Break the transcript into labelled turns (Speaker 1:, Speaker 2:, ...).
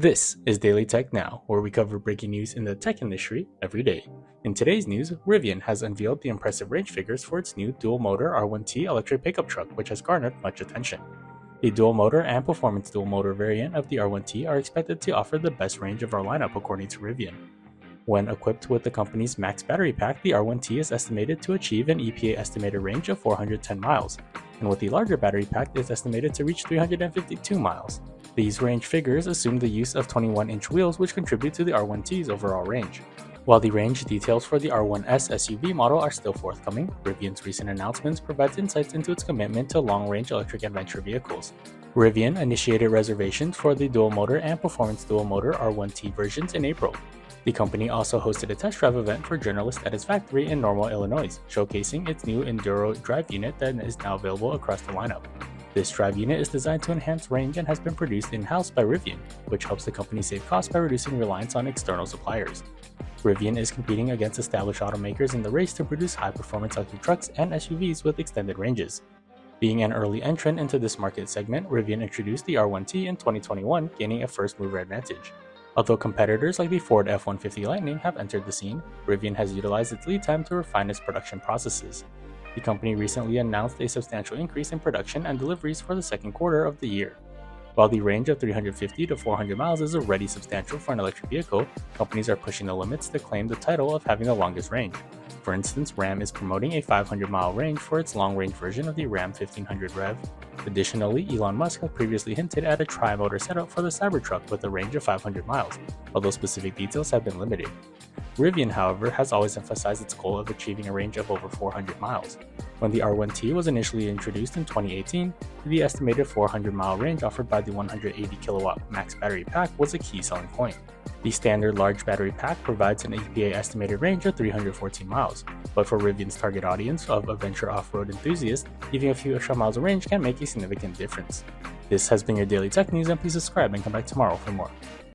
Speaker 1: This is Daily Tech Now, where we cover breaking news in the tech industry every day. In today's news, Rivian has unveiled the impressive range figures for its new dual motor R1T electric pickup truck, which has garnered much attention. The dual motor and performance dual motor variant of the R1T are expected to offer the best range of our lineup, according to Rivian. When equipped with the company's max battery pack, the R1T is estimated to achieve an EPA estimated range of 410 miles, and with the larger battery pack, it is estimated to reach 352 miles. These range figures assume the use of 21 inch wheels, which contribute to the R1T's overall range. While the range details for the R1S SUV model are still forthcoming, Rivian's recent announcements provides insights into its commitment to long-range electric adventure vehicles. Rivian initiated reservations for the dual motor and performance dual motor R1T versions in April. The company also hosted a test drive event for journalists at its factory in Normal, Illinois, showcasing its new Enduro drive unit that is now available across the lineup. This drive unit is designed to enhance range and has been produced in-house by Rivian, which helps the company save costs by reducing reliance on external suppliers. Rivian is competing against established automakers in the race to produce high-performance electric trucks and SUVs with extended ranges. Being an early entrant into this market segment, Rivian introduced the R1T in 2021, gaining a first-mover advantage. Although competitors like the Ford F-150 Lightning have entered the scene, Rivian has utilized its lead time to refine its production processes. The company recently announced a substantial increase in production and deliveries for the second quarter of the year. While the range of 350 to 400 miles is already substantial for an electric vehicle, companies are pushing the limits to claim the title of having the longest range. For instance, Ram is promoting a 500 mile range for its long range version of the Ram 1500 Rev. Additionally, Elon Musk had previously hinted at a tri motor setup for the Cybertruck with a range of 500 miles, although specific details have been limited. Rivian, however, has always emphasized its goal of achieving a range of over 400 miles. When the R1T was initially introduced in 2018, the estimated 400 mile range offered by the 180 kilowatt max battery pack was a key selling point. The standard large battery pack provides an EPA estimated range of 314 miles, but for Rivian's target audience of adventure off-road enthusiasts, even a few extra miles of range can make a significant difference. This has been your daily tech news and please subscribe and come back tomorrow for more.